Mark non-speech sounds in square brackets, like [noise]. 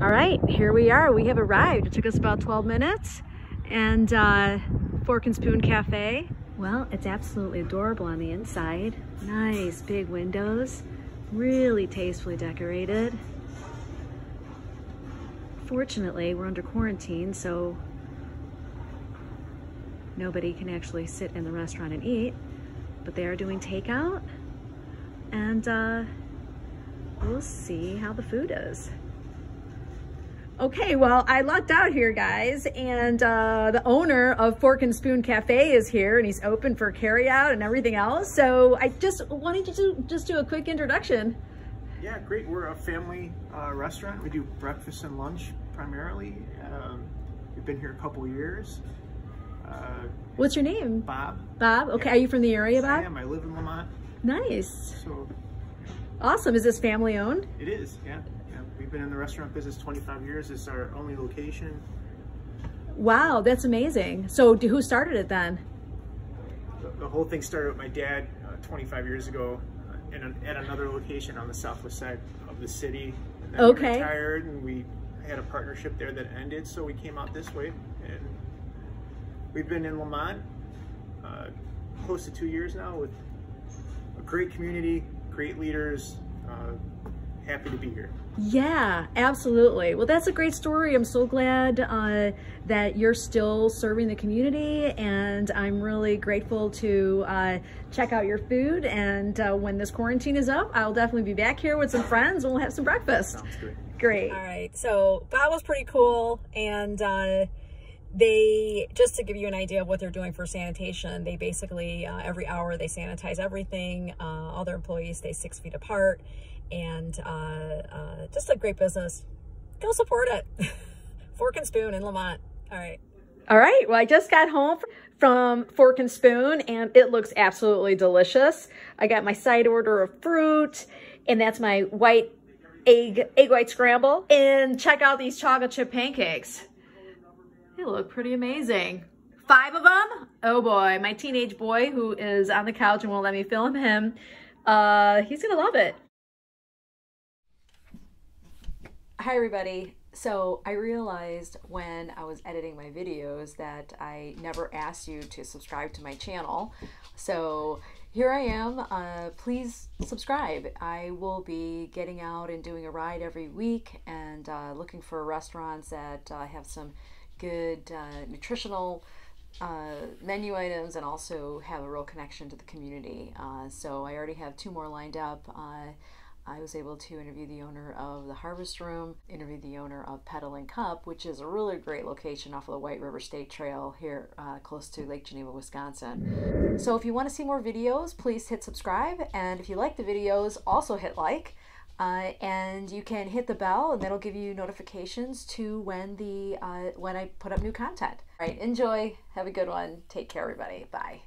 All right, here we are. We have arrived. It took us about 12 minutes. And uh, Fork and Spoon Cafe. Well, it's absolutely adorable on the inside. Nice big windows, really tastefully decorated. Fortunately, we're under quarantine, so nobody can actually sit in the restaurant and eat, but they are doing takeout and uh, we'll see how the food is. Okay, well, I lucked out here, guys, and uh, the owner of Fork and Spoon Cafe is here, and he's open for carryout and everything else. So I just wanted to do, just do a quick introduction. Yeah, great. We're a family uh, restaurant. We do breakfast and lunch primarily. Um, we've been here a couple years. Uh, What's your name? Bob. Bob. Okay. Yeah. Are you from the area, Bob? I am. I live in Lemont. Nice. So. Awesome. Is this family owned? It is. Yeah. We've been in the restaurant business 25 years. It's our only location. Wow, that's amazing. So who started it then? The, the whole thing started with my dad uh, 25 years ago uh, in a, at another location on the southwest side of the city. And then okay. We retired and we had a partnership there that ended, so we came out this way. And we've been in Lemont uh, close to two years now with a great community, great leaders, uh, happy to be here. Yeah, absolutely. Well, that's a great story. I'm so glad uh, that you're still serving the community and I'm really grateful to uh, check out your food. And uh, when this quarantine is up, I'll definitely be back here with some friends and we'll have some breakfast. Sounds great. Great. All right. So that was pretty cool. And uh, they, just to give you an idea of what they're doing for sanitation, they basically, uh, every hour they sanitize everything. Uh, all their employees stay six feet apart and uh, uh, just a great business. Go support it. [laughs] Fork and Spoon in Lemont. All right. All right. Well, I just got home from Fork and Spoon and it looks absolutely delicious. I got my side order of fruit and that's my white egg, egg white scramble. And check out these chocolate chip pancakes. They look pretty amazing. Five of them? Oh boy, my teenage boy who is on the couch and won't let me film him, uh, he's gonna love it. Hi everybody. So I realized when I was editing my videos that I never asked you to subscribe to my channel. So here I am. Uh, please subscribe. I will be getting out and doing a ride every week and uh, looking for restaurants that uh, have some good uh, nutritional uh, menu items and also have a real connection to the community. Uh, so I already have two more lined up. I was able to interview the owner of the Harvest Room, interview the owner of Pedal and Cup, which is a really great location off of the White River State Trail here uh, close to Lake Geneva, Wisconsin. So if you want to see more videos, please hit subscribe. And if you like the videos, also hit like. Uh, and you can hit the bell and that'll give you notifications to when the uh, when I put up new content. All right, enjoy. Have a good one. Take care, everybody. Bye.